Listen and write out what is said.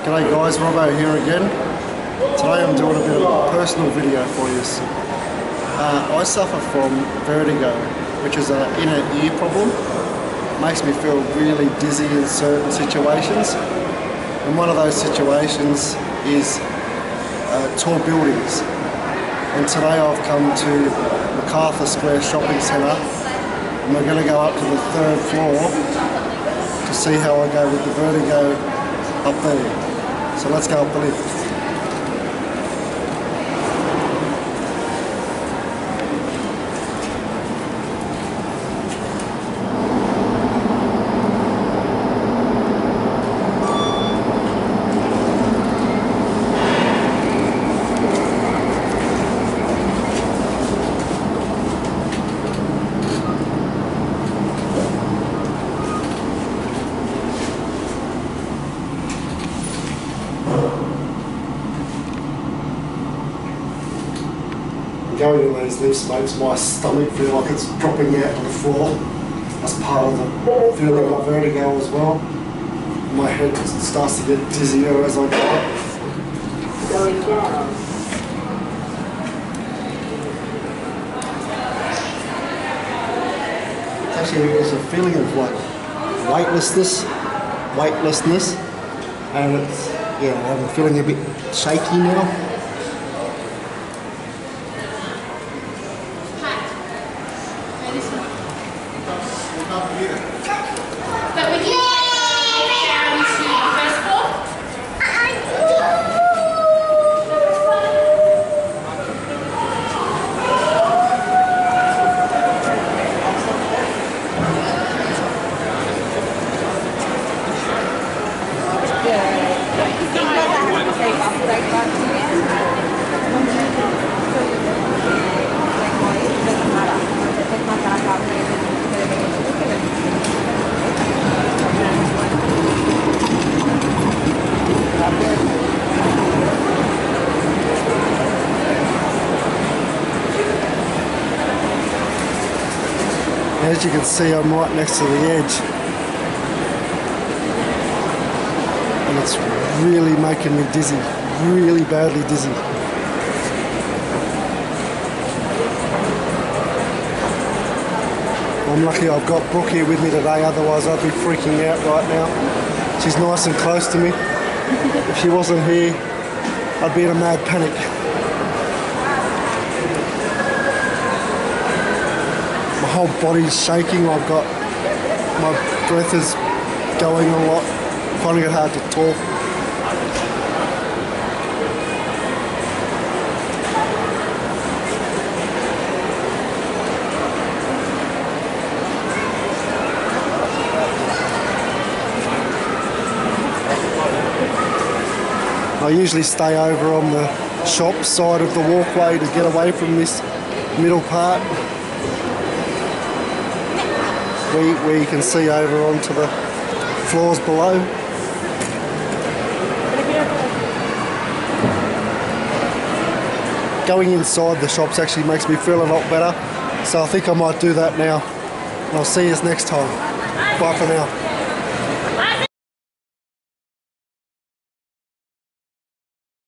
G'day guys, Robbo here again. Today I'm doing a bit of a personal video for you. Uh, I suffer from vertigo, which is an inner ear problem. Makes me feel really dizzy in certain situations. And one of those situations is uh, tall buildings. And today I've come to Macarthur Square Shopping Centre and we're going to go up to the third floor to see how I go with the vertigo up there. So going in these lifts makes my stomach feel like it's dropping out on the floor. That's part of the feeling of vertigo as well. My head starts to get dizzier as I go up. It's actually there's a feeling of like weightlessness, weightlessness, and it's yeah, I'm feeling a bit shaky now. But we can go down to the first floor. As you can see, I'm right next to the edge. And it's really making me dizzy, really badly dizzy. I'm lucky I've got Brooke here with me today, otherwise I'd be freaking out right now. She's nice and close to me. If she wasn't here, I'd be in a mad panic. Whole body's shaking. I've got my breath is going a lot. Finding it hard to talk. I usually stay over on the shop side of the walkway to get away from this middle part where, where you can see over onto the floors below. Going inside the shops actually makes me feel a lot better, so I think I might do that now. I'll see you next time. Bye for now.